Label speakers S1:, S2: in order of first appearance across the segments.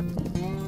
S1: Thank you.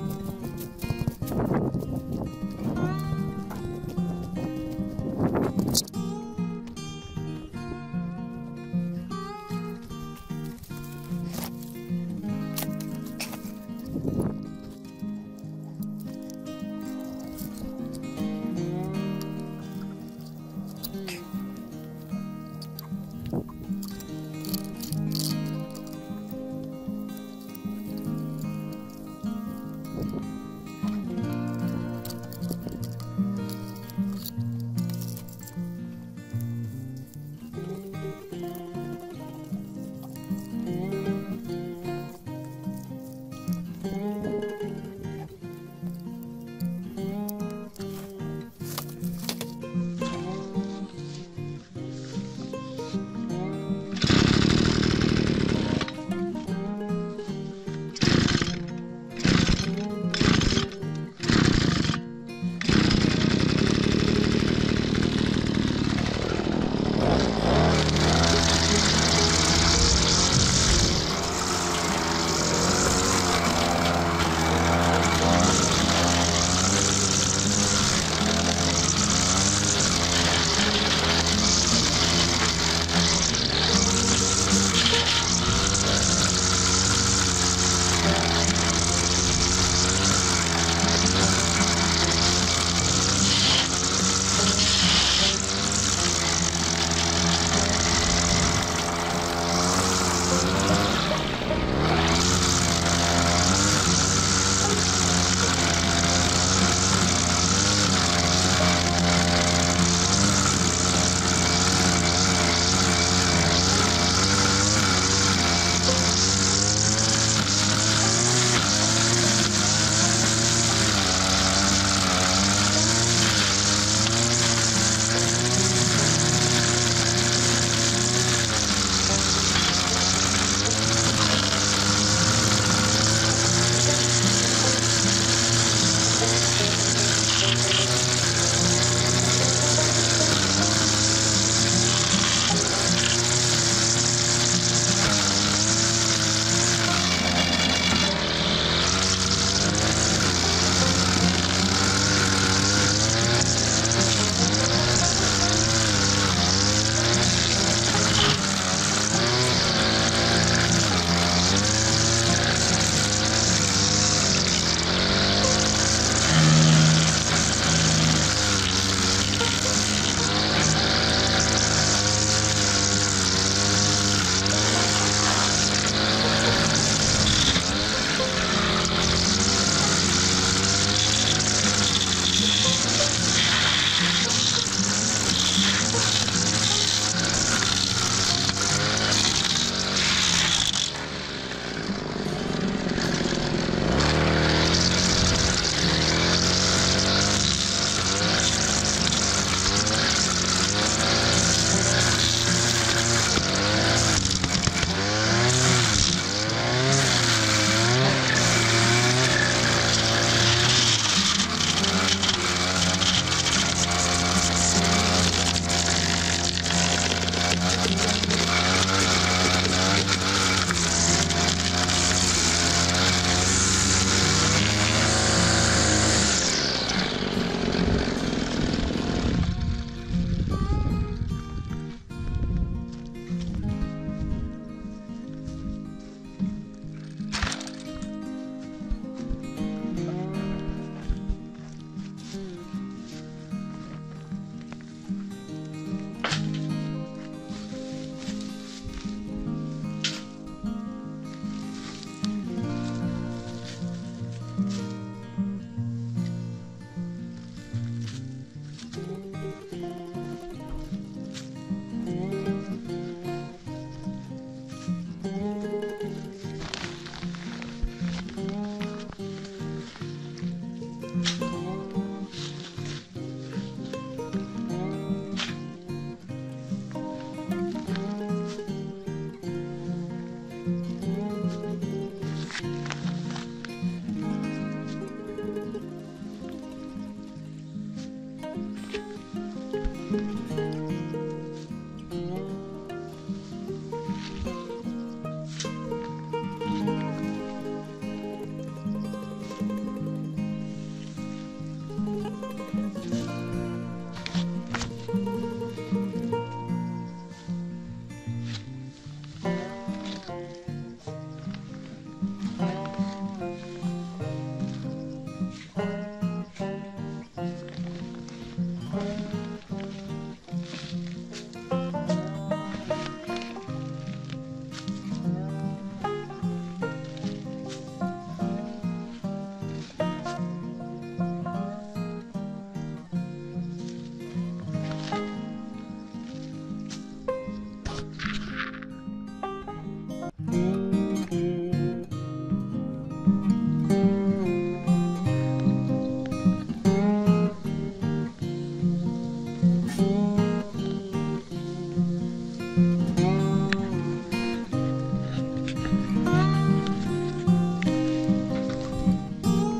S1: Bye.